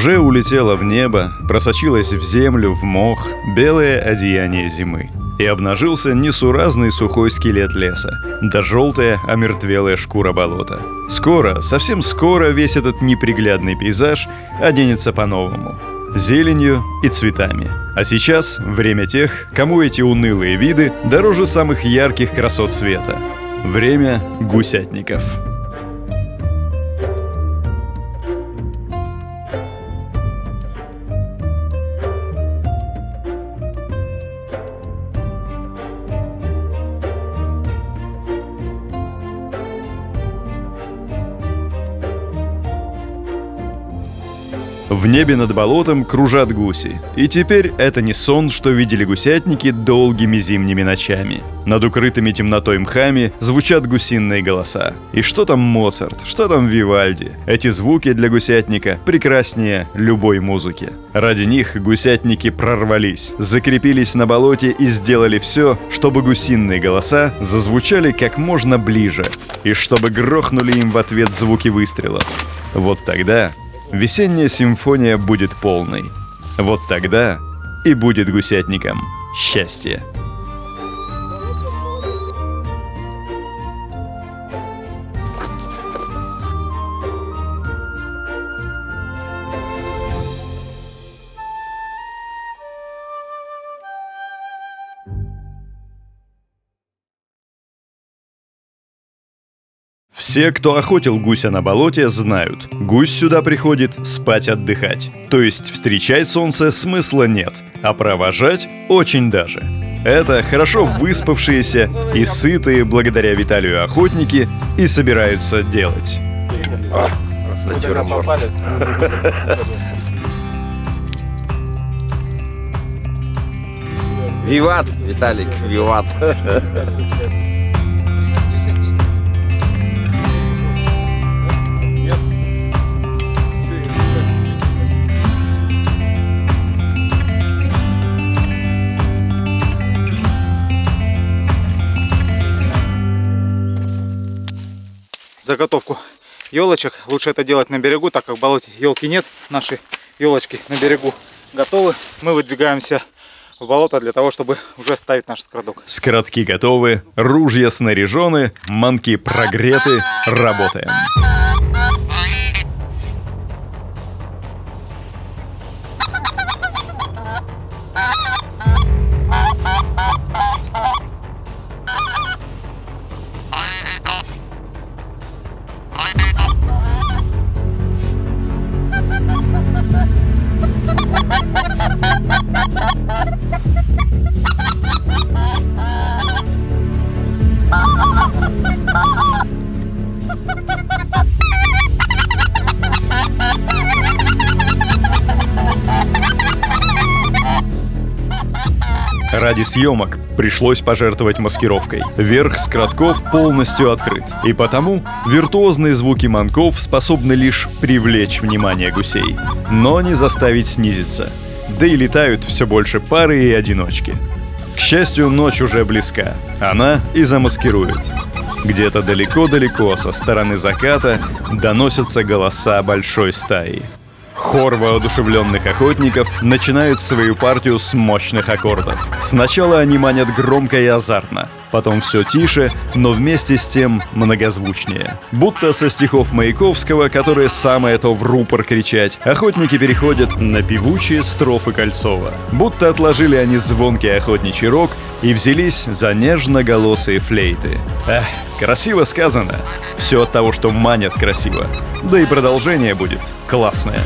Уже улетело в небо, просочилось в землю, в мох, белое одеяние зимы. И обнажился несуразный сухой скелет леса, да желтая, омертвелая шкура болота. Скоро, совсем скоро весь этот неприглядный пейзаж оденется по-новому. Зеленью и цветами. А сейчас время тех, кому эти унылые виды дороже самых ярких красот света. Время гусятников. В небе над болотом кружат гуси. И теперь это не сон, что видели гусятники долгими зимними ночами. Над укрытыми темнотой мхами звучат гусиные голоса. И что там Моцарт, что там Вивальди? Эти звуки для гусятника прекраснее любой музыки. Ради них гусятники прорвались, закрепились на болоте и сделали все, чтобы гусиные голоса зазвучали как можно ближе. И чтобы грохнули им в ответ звуки выстрелов. Вот тогда весенняя симфония будет полной. Вот тогда и будет гусятникам счастье. Все, кто охотил гуся на болоте, знают, гусь сюда приходит спать отдыхать. То есть встречать солнце смысла нет, а провожать очень даже. Это хорошо выспавшиеся и сытые благодаря Виталию охотники и собираются делать. Виват, Виталик, виват. Заготовку елочек. Лучше это делать на берегу, так как в болоте елки нет. Наши елочки на берегу готовы. Мы выдвигаемся в болото для того, чтобы уже ставить наш скородок. Скородки готовы, ружья снаряжены, манки прогреты, работаем. Съемок пришлось пожертвовать маскировкой. Верх скротков полностью открыт. И потому виртуозные звуки манков способны лишь привлечь внимание гусей, но не заставить снизиться. Да и летают все больше пары и одиночки. К счастью, ночь уже близка. Она и замаскирует. Где-то далеко-далеко со стороны заката доносятся голоса большой стаи. Хор воодушевленных охотников начинает свою партию с мощных аккордов. Сначала они манят громко и азартно, потом все тише, но вместе с тем многозвучнее. Будто со стихов Маяковского, которые самое то в рупор кричать, охотники переходят на певучие строфы Кольцова. Будто отложили они звонкий охотничий рог и взялись за нежноголосые флейты. Эх, красиво сказано. Все от того, что манят красиво. Да и продолжение будет классное.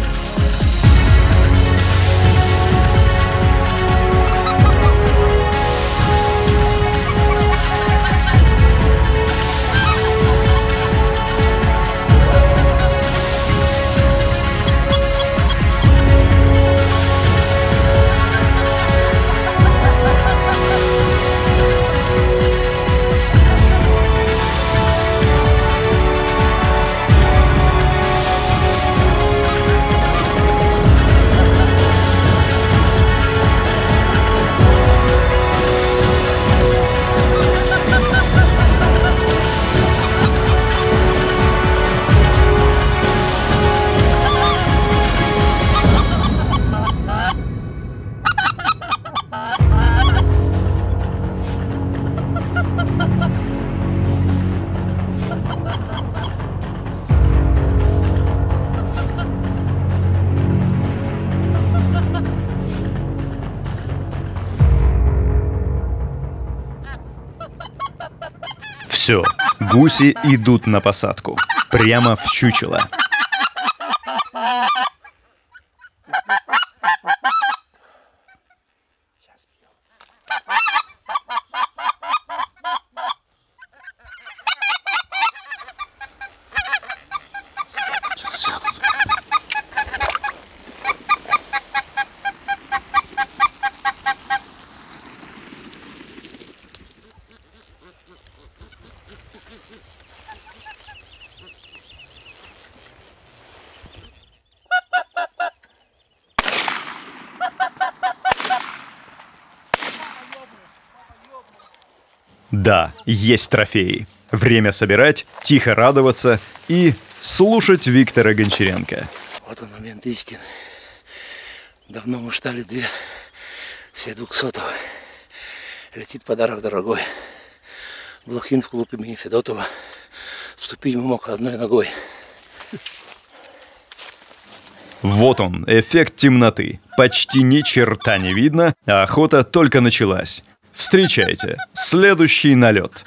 Гуси идут на посадку. Прямо в чучело. Да, есть трофеи. Время собирать, тихо радоваться и слушать Виктора Гончаренко. Вот он момент истины. Давно мы ждали две, все двухсотого. Летит подарок дорогой. Блохин в клуб имени Федотова. Вступить мог одной ногой. Вот он, эффект темноты. Почти ни черта не видно, а охота только началась. Встречайте, следующий налет.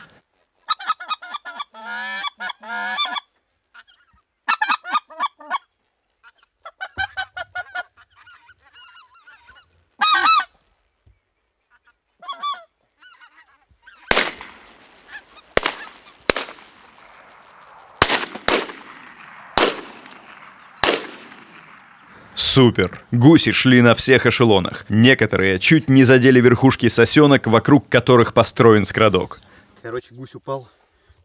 Супер! Гуси шли на всех эшелонах. Некоторые чуть не задели верхушки сосенок, вокруг которых построен скрадок. Короче, гусь упал.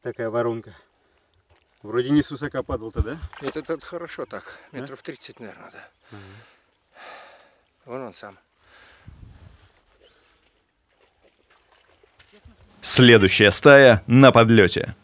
Такая воронка. Вроде не с высока падал-то, да? Это, это хорошо так. Метров 30, наверное, да. Вон он сам. Следующая стая на подлете.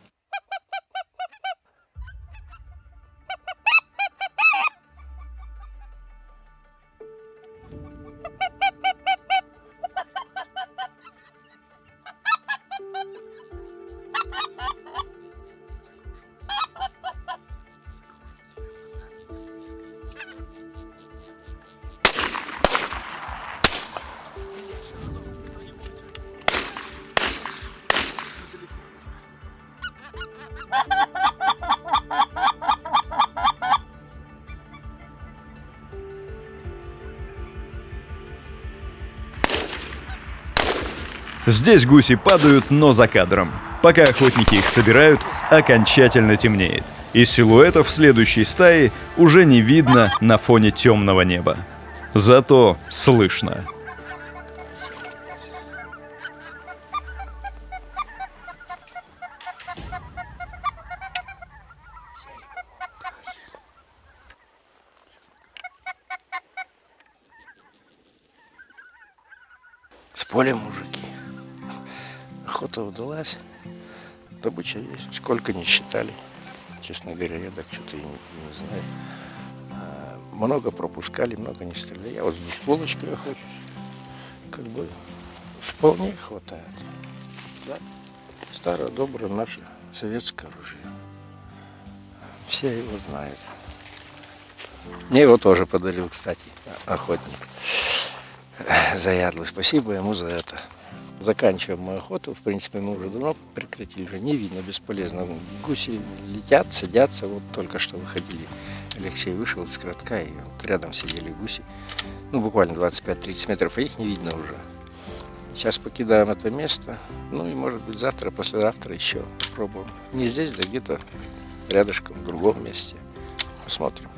Здесь гуси падают, но за кадром. Пока охотники их собирают, окончательно темнеет. И силуэтов следующей стаи уже не видно на фоне темного неба. Зато слышно. С поля мужики. Охота удалась. Добыча есть. Сколько не считали. Честно говоря, я так что-то и не, не знаю. А, много пропускали, много не стреляли. Я вот с двустволочкой охочусь. Как бы вполне хватает. Да? Старое, доброе наше советское оружие. Все его знают. Мне его тоже подарил, кстати, охотник. Заядлый. Спасибо ему за это. Заканчиваем мы охоту. В принципе, мы уже давно прекратили. Уже не видно, бесполезно. Гуси летят, садятся. Вот только что выходили. Алексей вышел из кратка, и вот рядом сидели гуси. Ну, буквально 25-30 метров, а их не видно уже. Сейчас покидаем это место. Ну и, может быть, завтра, послезавтра еще попробуем. Не здесь, да где-то рядышком, в другом месте. Посмотрим.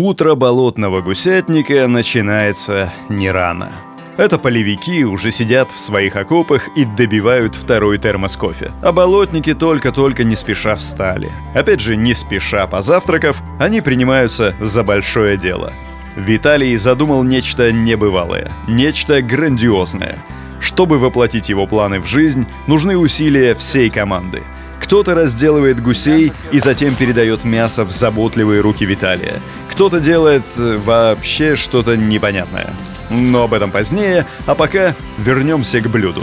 Утро болотного гусятника начинается не рано. Это полевики уже сидят в своих окопах и добивают второй термос кофе. А болотники только-только не спеша встали. Опять же, не спеша позавтракав, они принимаются за большое дело. Виталий задумал нечто небывалое, нечто грандиозное. Чтобы воплотить его планы в жизнь, нужны усилия всей команды – Кто-то разделывает гусей и затем передает мясо в заботливые руки Виталия. Кто-то делает э, вообще что-то непонятное. Но об этом позднее, а пока вернемся к блюду.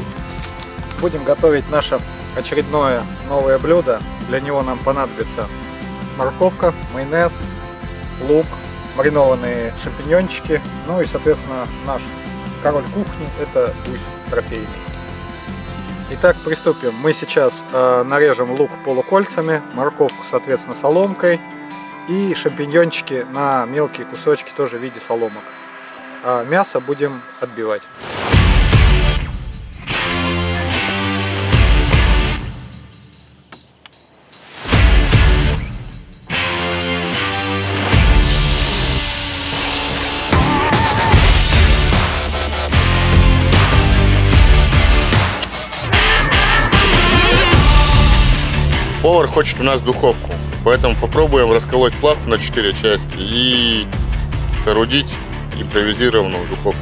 Будем готовить наше очередное новое блюдо. Для него нам понадобится морковка, майонез, лук, маринованные шампиньончики, ну и, соответственно, наш король кухни – это гусь трофейный. Итак, приступим. Мы сейчас э, нарежем лук полукольцами, морковку, соответственно, соломкой и шампиньончики на мелкие кусочки тоже в виде соломок. А мясо будем отбивать. Повар хочет у нас духовку, поэтому попробуем расколоть плаху на 4 части и соорудить импровизированную духовку.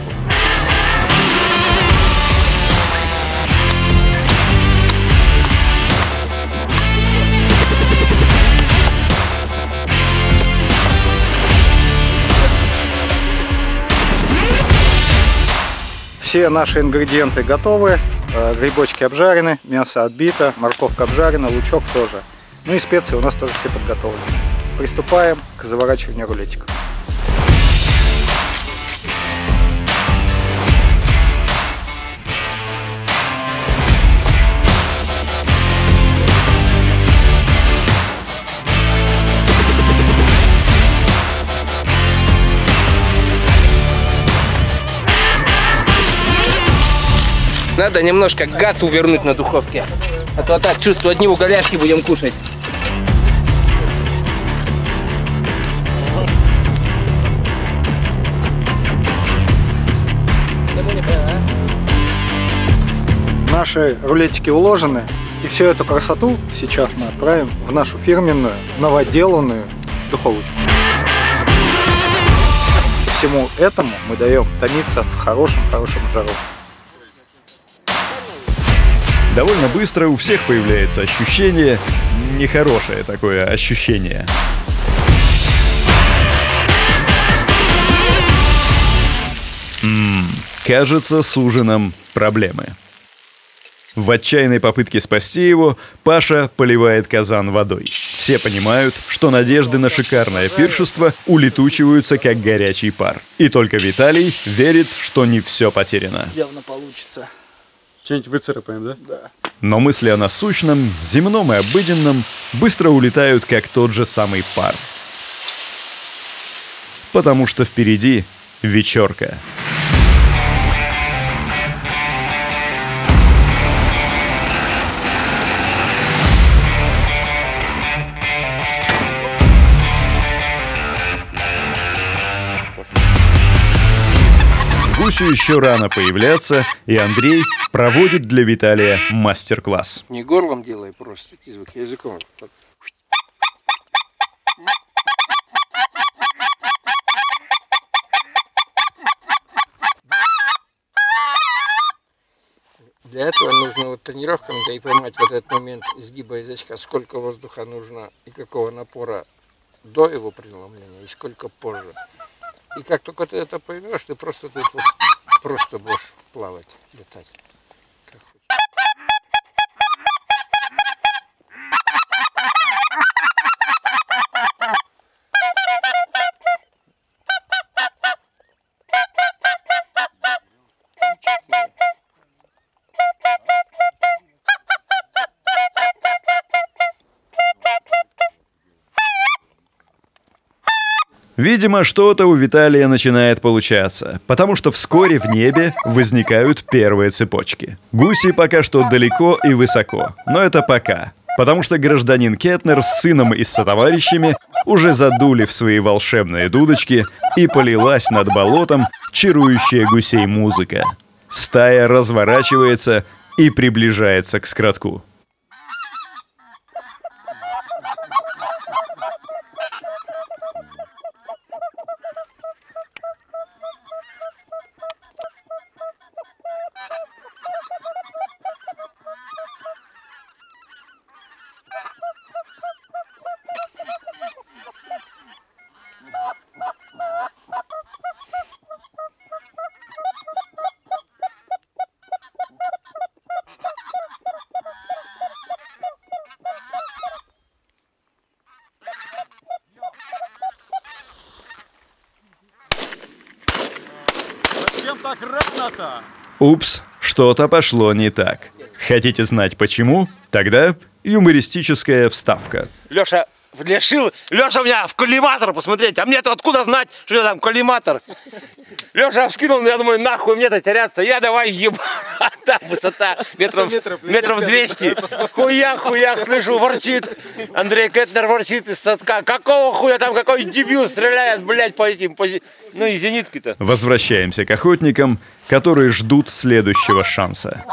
Все наши ингредиенты готовы. Э, Грибочки обжарены, мясо отбито, морковка обжарена, лучок тоже. Ну и специи у нас тоже все подготовлены. Приступаем к заворачиванию рулетиков. Надо немножко газ увернуть на духовке. А то так чувствую, одни уголяшки будем кушать. Наши рулетики уложены. И всю эту красоту сейчас мы отправим в нашу фирменную, новоделанную духовочку. Всему этому мы даем томиться в хорошем-хорошем жару. Довольно быстро у всех появляется ощущение, нехорошее такое ощущение. Ммм, кажется, с ужином проблемы. В отчаянной попытке спасти его, Паша поливает казан водой. Все понимают, что надежды на шикарное пиршество улетучиваются как горячий пар. И только Виталий верит, что не все потеряно. Явно получится. Что-нибудь выцарапаем, да? Да. Но мысли о насущном, земном и обыденном быстро улетают, как тот же самый пар. Потому что впереди вечерка. Гусю еще рано появляться, и Андрей проводит для Виталия мастер-класс. Не горлом делай просто языком. Для этого нужно вот тренировками да и поймать вот этот момент изгиба язычка, сколько воздуха нужно и какого напора до его преломления и сколько позже. И как только ты это поймешь, ты просто тут вот просто будешь плавать, летать. Видимо, что-то у Виталия начинает получаться, потому что вскоре в небе возникают первые цепочки. Гуси пока что далеко и высоко, но это пока. Потому что гражданин Кетнер с сыном и с сотоварищами уже задули в свои волшебные дудочки и полилась над болотом чарующая гусей музыка. Стая разворачивается и приближается к скратку. так рано-то? Упс, что-то пошло не так. Хотите знать почему? Тогда юмористическая вставка. Леша решил, Леша у меня в коллиматор посмотреть, а мне-то откуда знать, что я там коллиматор? Леша вскинул, я думаю, нахуй мне-то теряться, я давай ебать, там высота метров, метров 200, хуя, хуя, слышу, ворчит, Андрей Кетнер ворчит из садка, какого хуя там, какой дебил стреляет, блядь, по этим, по... ну и зенитки-то. Возвращаемся к охотникам, которые ждут следующего шанса.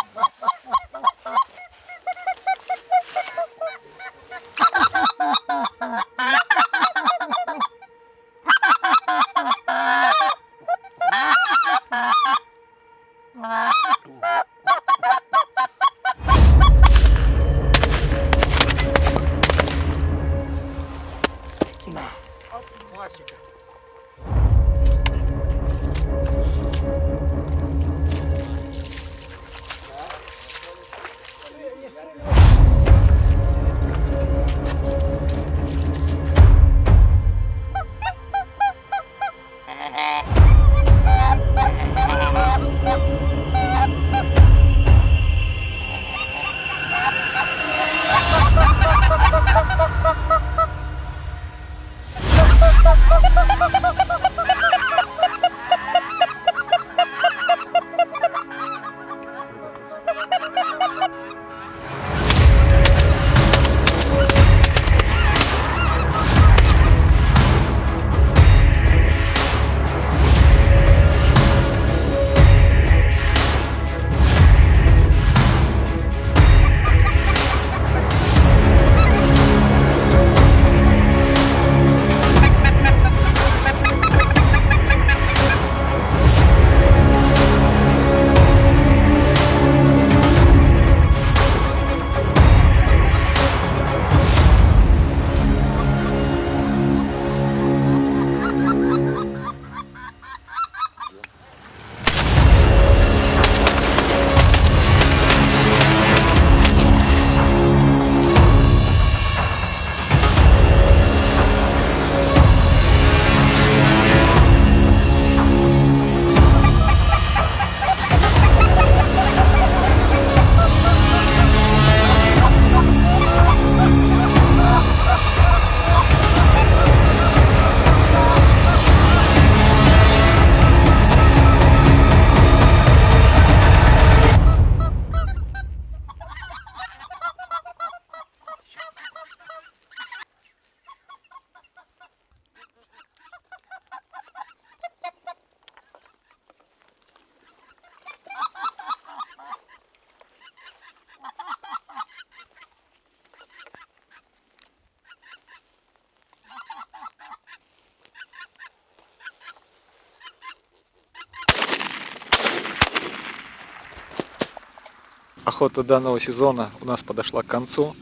Охота данного сезона у нас подошла к концу.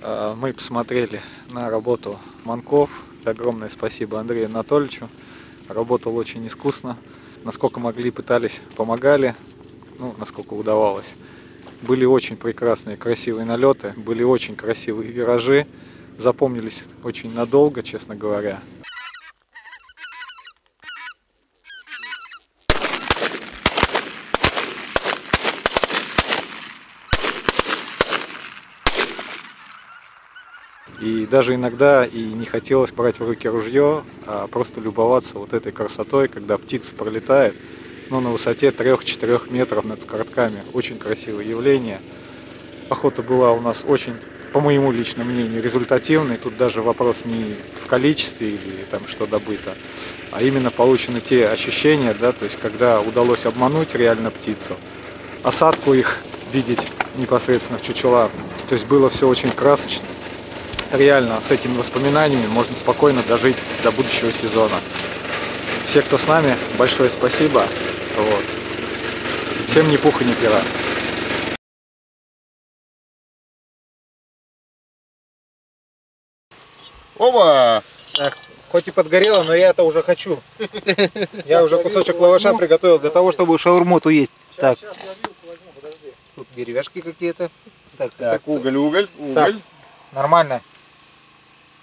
Э, Мы посмотрели на работу манков. Огромное спасибо Андрею Анатольевичу. Работал очень искусно. Насколько могли, пытались, помогали. Ну, насколько удавалось. Были очень прекрасные, красивые налеты. Были очень красивые виражи. Запомнились очень надолго, честно говоря. И даже иногда и не хотелось брать в руки ружье, а просто любоваться вот этой красотой, когда птица пролетает, ну, на высоте 3-4 метров над скортками. Очень красивое явление. Охота была у нас очень, по моему личному мнению, результативной. Тут даже вопрос не в количестве или там что добыто, а именно получены те ощущения, да, то есть когда удалось обмануть реально птицу, осадку их видеть непосредственно в чучелах. То есть было все очень красочно реально с этими воспоминаниями можно спокойно дожить до будущего сезона. Все, кто с нами, большое спасибо. Вот. Всем ни пуха, ни пера. Оба! Так, хоть и подгорело, но я это уже хочу. Я уже кусочек лаваша приготовил для того, чтобы шаурмоту есть. Так, тут деревяшки какие-то. Так, так, уголь, уголь, Так, уголь. нормально.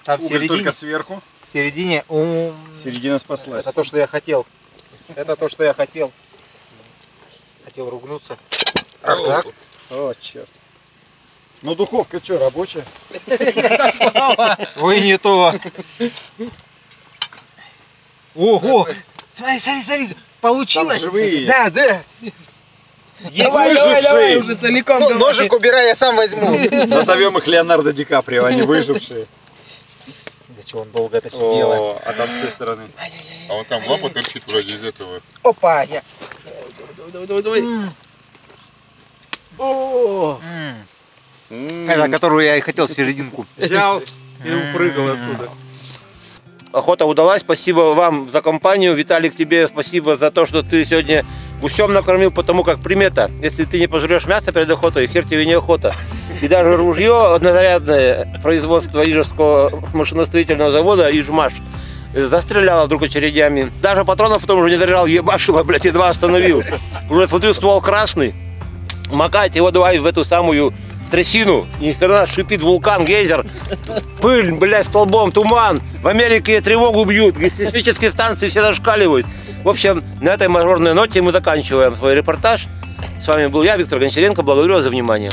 Там в Уголь середине, только сверху. в середине ум, Середина спаслась. Это то, что я хотел. Это то, что я хотел. Хотел ругнуться. Ах так? О, черт. Ну духовка что, рабочая? Ой, не то. Ого! Смотри, смотри, смотри. Получилось. Там живые. Да, да. Есть Давай, давай, давай, уже целиком. Ну, давай. ножик убирай, я сам возьму. Назовем их Леонардо Ди Каприо, они выжившие. Что, он долго это все делает. О, а там с той стороны. А вон там лапа торчит вроде из этого. Опа, я. Давай, давай, давай. О, М, Это, которую я и хотел серединку. взял и упрыгал оттуда. Охота удалась. Спасибо вам за компанию. Виталик, тебе спасибо за то, что ты сегодня гусем накормил, потому как примета. Если ты не пожрешь мясо перед охотой, хер тебе не охота. И даже ружье однозарядное производства Ижевского машиностроительного завода «Ижмаш» застреляло вдруг очередями. Даже патронов потом уже не заряжал, ебашило, блядь, едва остановил. Уже смотрю, ствол красный. Макать его давай в эту самую трясину. Ни хрена шипит вулкан, гейзер. Пыль, блядь, столбом, туман. В Америке тревогу бьют, сейсмические станции все зашкаливают. В общем, на этой мажорной ноте мы заканчиваем свой репортаж. С вами был я, Виктор Гончаренко. Благодарю вас за внимание.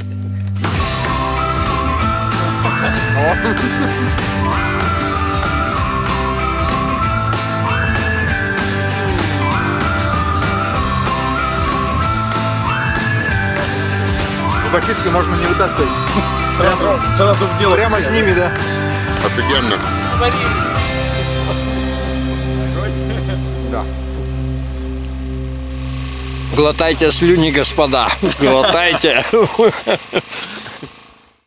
Зубочисткой можно не вытаскивать. Сразу, сразу в дело. Прямо с ними, да. Офигенно. Глотайте слюни, господа. Глотайте.